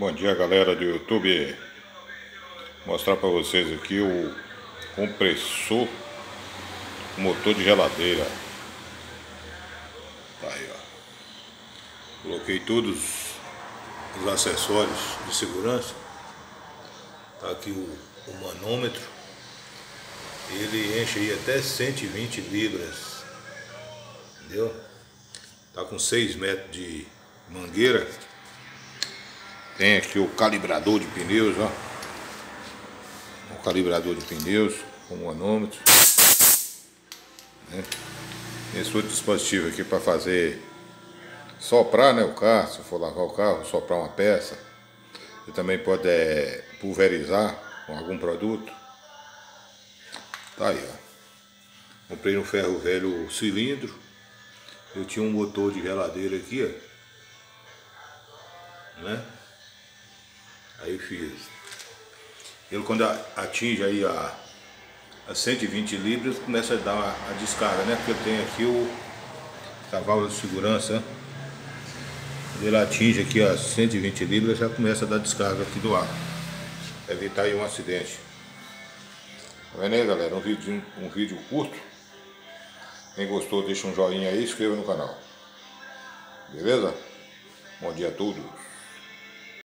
Bom dia galera do YouTube. Vou mostrar para vocês aqui o compressor motor de geladeira. Tá aí ó. Coloquei todos os acessórios de segurança. Tá aqui o, o manômetro. Ele enche aí até 120 libras. Entendeu? Tá com 6 metros de mangueira tem aqui o calibrador de pneus, ó. O calibrador de pneus com o manômetro. Né? Esse outro dispositivo aqui para fazer soprar né, o carro, se for lavar o carro, soprar uma peça. Você também pode é, pulverizar com algum produto. Tá aí, ó. Comprei no ferro velho cilindro. Eu tinha um motor de geladeira aqui, ó. Né? Aí fiz. Ele quando atinge aí a, a 120 libras, começa a dar a, a descarga, né? Porque eu tenho aqui o cavalo de segurança. Né? Quando ele atinge aqui a 120 libras, já começa a dar descarga aqui do ar. Evitar aí um acidente. Tá vendo aí galera? Um vídeo, um vídeo curto. Quem gostou deixa um joinha aí e inscreva no canal. Beleza? Bom dia a todos.